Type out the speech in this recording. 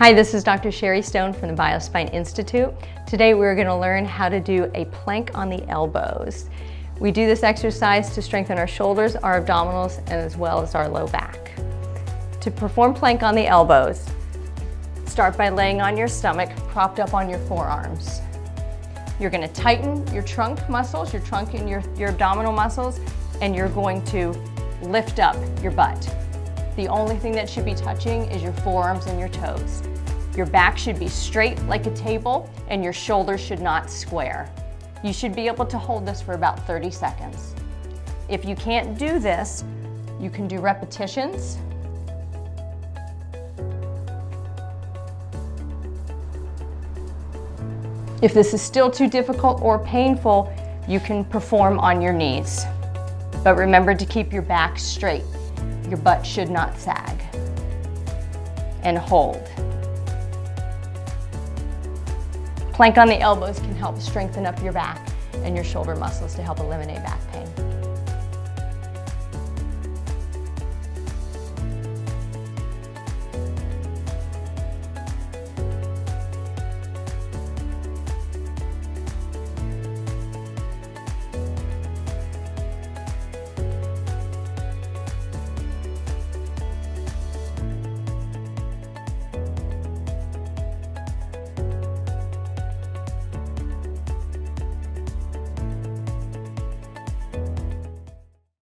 Hi, this is Dr. Sherri Stone from the BioSpine Institute. Today we're going to learn how to do a plank on the elbows. We do this exercise to strengthen our shoulders, our abdominals, and as well as our low back. To perform plank on the elbows, start by laying on your stomach, propped up on your forearms. You're going to tighten your trunk muscles, your trunk and your, your abdominal muscles, and you're going to lift up your butt. The only thing that should be touching is your forearms and your toes. Your back should be straight like a table and your shoulders should not square. You should be able to hold this for about 30 seconds. If you can't do this, you can do repetitions. If this is still too difficult or painful, you can perform on your knees. But remember to keep your back straight. Your butt should not sag. And hold. Plank on the elbows can help strengthen up your back and your shoulder muscles to help eliminate back pain.